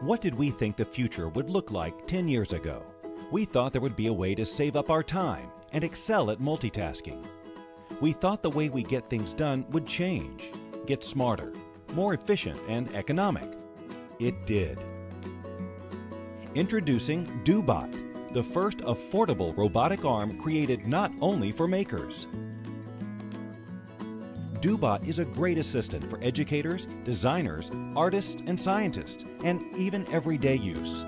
What did we think the future would look like 10 years ago? We thought there would be a way to save up our time and excel at multitasking. We thought the way we get things done would change, get smarter, more efficient, and economic. It did. Introducing DoBot, the first affordable robotic arm created not only for makers. DoBot is a great assistant for educators, designers, artists, and scientists, and even everyday use.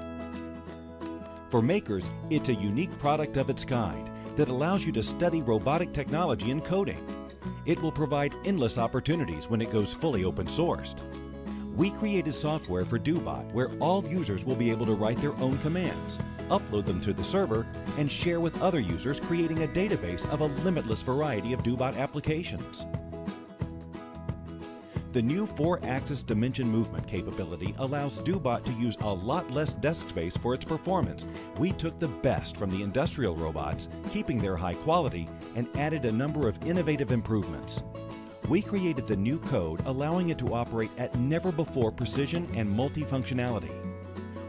For makers, it's a unique product of its kind that allows you to study robotic technology and coding. It will provide endless opportunities when it goes fully open sourced. We created software for DoBot where all users will be able to write their own commands, upload them to the server, and share with other users creating a database of a limitless variety of DoBot applications. The new 4-axis dimension movement capability allows DoBot to use a lot less desk space for its performance. We took the best from the industrial robots, keeping their high quality, and added a number of innovative improvements. We created the new code allowing it to operate at never-before precision and multifunctionality.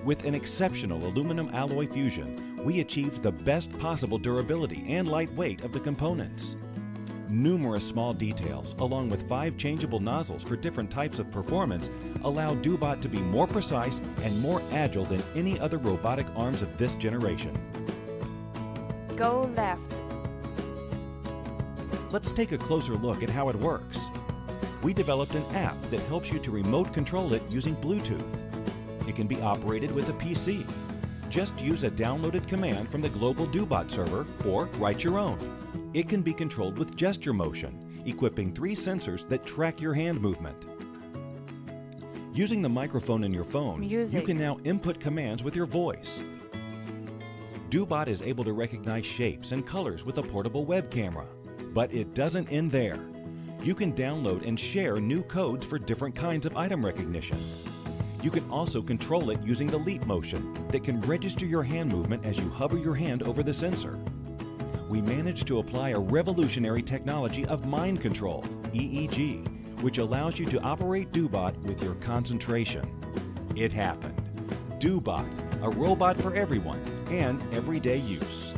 With an exceptional aluminum alloy fusion, we achieved the best possible durability and lightweight of the components. Numerous small details, along with five changeable nozzles for different types of performance, allow DoBot to be more precise and more agile than any other robotic arms of this generation. Go left. Let's take a closer look at how it works. We developed an app that helps you to remote control it using Bluetooth. It can be operated with a PC. Just use a downloaded command from the global DoBot server or write your own. It can be controlled with gesture motion, equipping three sensors that track your hand movement. Using the microphone in your phone, Music. you can now input commands with your voice. DoBot is able to recognize shapes and colors with a portable web camera. But it doesn't end there. You can download and share new codes for different kinds of item recognition. You can also control it using the leap motion that can register your hand movement as you hover your hand over the sensor. We managed to apply a revolutionary technology of mind control, EEG, which allows you to operate DoBot with your concentration. It happened. DoBot, a robot for everyone and everyday use.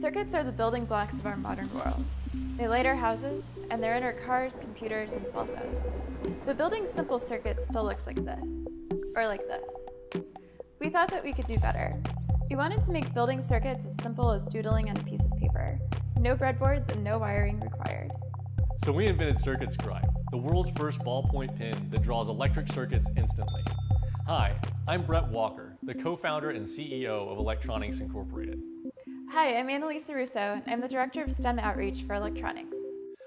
Circuits are the building blocks of our modern world. They light our houses, and they're in our cars, computers, and cell phones. But building simple circuits still looks like this. or like this. We thought that we could do better. We wanted to make building circuits as simple as doodling on a piece of paper. No breadboards and no wiring required. So we invented Circuit Scribe, the world's first ballpoint pen that draws electric circuits instantly. Hi, I'm Brett Walker, the co-founder and CEO of Electroninks Incorporated. Hi, I'm Annalisa Russo, I'm the Director of STEM Outreach for Electroninks.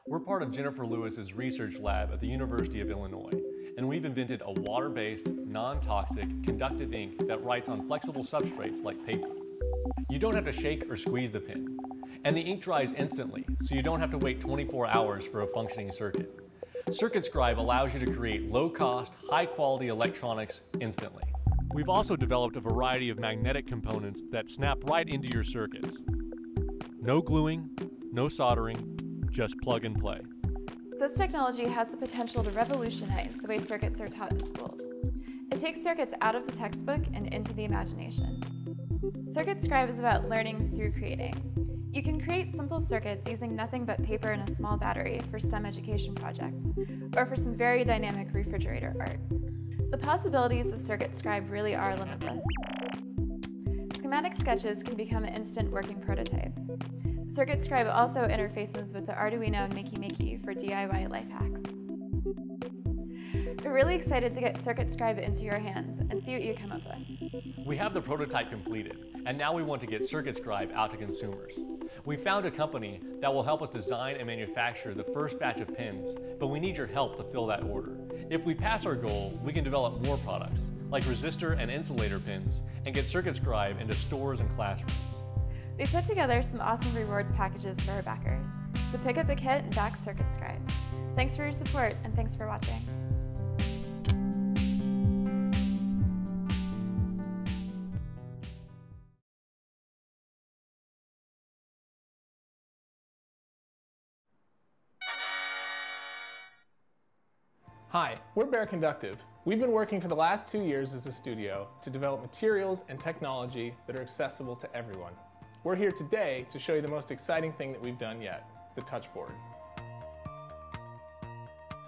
We're part of Jennifer Lewis's research lab at the University of Illinois, and we've invented a water-based, non-toxic, conductive ink that writes on flexible substrates like paper. You don't have to shake or squeeze the pen, and the ink dries instantly, so you don't have to wait 24 hours for a functioning circuit. Circuit Scribe allows you to create low-cost, high-quality electronics instantly. We've also developed a variety of magnetic components that snap right into your circuits. No gluing, no soldering, just plug and play. This technology has the potential to revolutionize the way circuits are taught in schools. It takes circuits out of the textbook and into the imagination. Circuit Scribe is about learning through creating. You can create simple circuits using nothing but paper and a small battery for STEM education projects, or for some very dynamic refrigerator art. The possibilities of Circuit Scribe really are limitless. Schematic sketches can become instant working prototypes. Circuit Scribe also interfaces with the Arduino and Makey Makey for DIY life hacks. We're really excited to get Circuit Scribe into your hands and see what you come up with. We have the prototype completed, and now we want to get Circuit Scribe out to consumers. We found a company that will help us design and manufacture the first batch of pins, but we need your help to fill that order. If we pass our goal, we can develop more products, like resistor and insulator pins, and get Circuit Scribe into stores and classrooms. We put together some awesome rewards packages for our backers, so pick up a kit and back Circuit Scribe. Thanks for your support, and thanks for watching. Hi, we're Bare Conductive. We've been working for the last two years as a studio to develop materials and technology that are accessible to everyone. We're here today to show you the most exciting thing that we've done yet, the touchboard.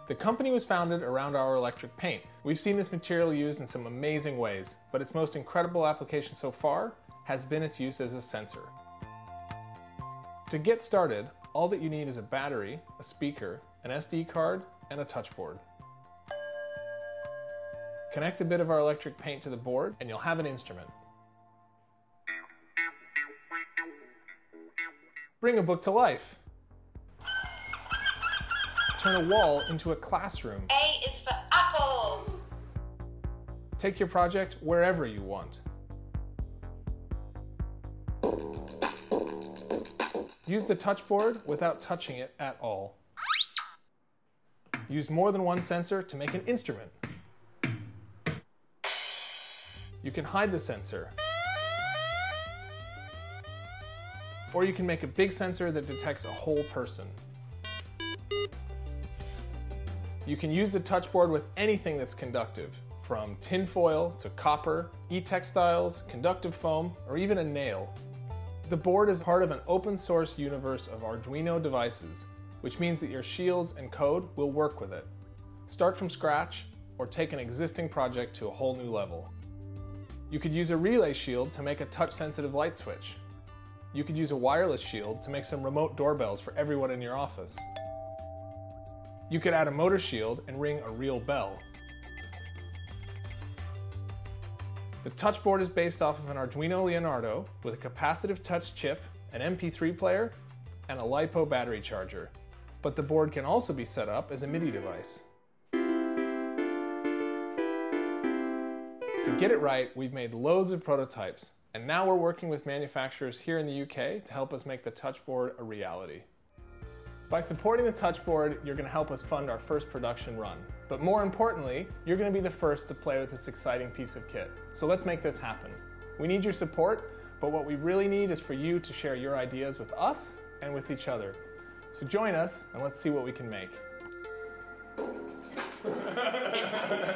The company was founded around our electric paint. We've seen this material used in some amazing ways, but its most incredible application so far has been its use as a sensor. To get started, all that you need is a battery, a speaker, an SD card, and a touchboard. Connect a bit of our electric paint to the board and you'll have an instrument. Bring a book to life. Turn a wall into a classroom. A is for apple. Take your project wherever you want. Use the touchboard without touching it at all. Use more than one sensor to make an instrument. You can hide the sensor Or you can make a big sensor that detects a whole person. You can use the touchboard with anything that's conductive, from tinfoil to copper, e-textiles, conductive foam, or even a nail. The board is part of an open source universe of Arduino devices, which means that your shields and code will work with it. Start from scratch or take an existing project to a whole new level. You could use a relay shield to make a touch sensitive light switch, you could use a wireless shield to make some remote doorbells for everyone in your office. You could add a motor shield and ring a real bell. The touchboard is based off of an Arduino Leonardo with a capacitive touch chip, an MP3 player, and a LiPo battery charger. But the board can also be set up as a MIDI device. To get it right, we've made loads of prototypes, and now we're working with manufacturers here in the UK to help us make the touchboard a reality. By supporting the touchboard, you're going to help us fund our first production run. But more importantly, you're going to be the first to play with this exciting piece of kit. So let's make this happen. We need your support, but what we really need is for you to share your ideas with us and with each other. So join us and let's see what we can make.